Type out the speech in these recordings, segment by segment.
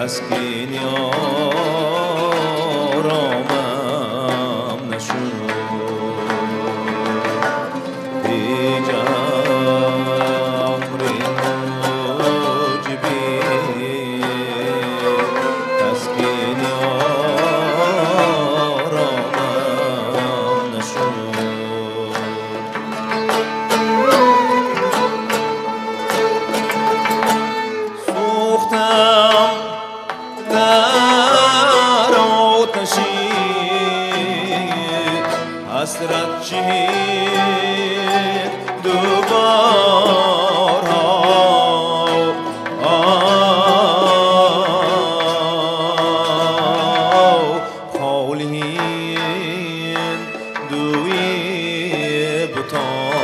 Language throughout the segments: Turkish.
تسکین آرامم آتشی حسرت چید دوبارها آه، خالین دوی بتان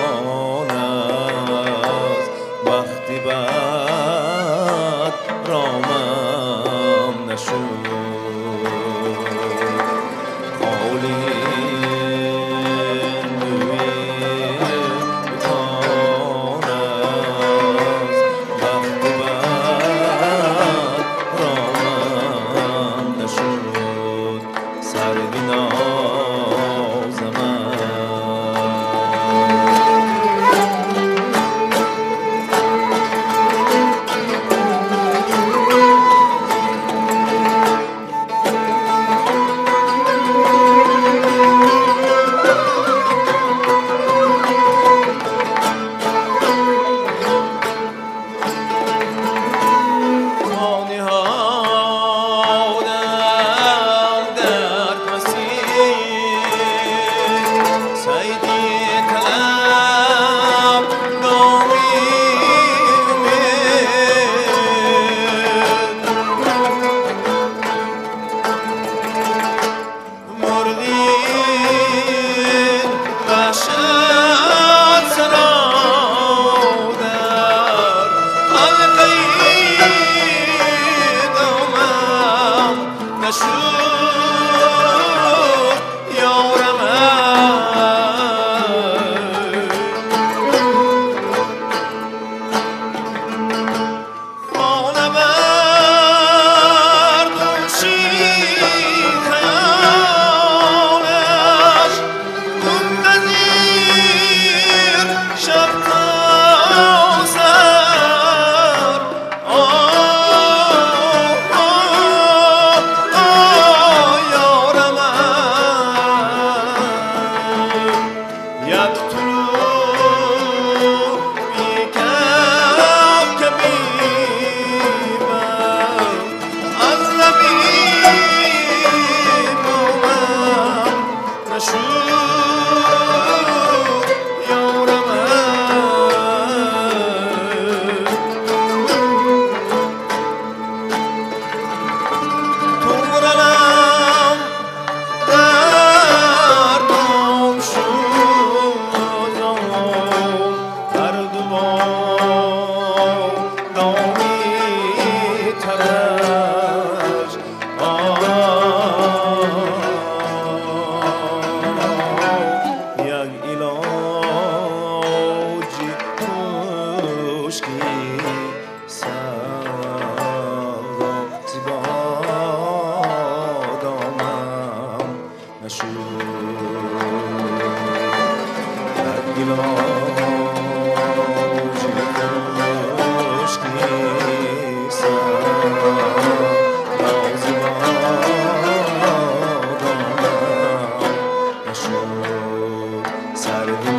outside of the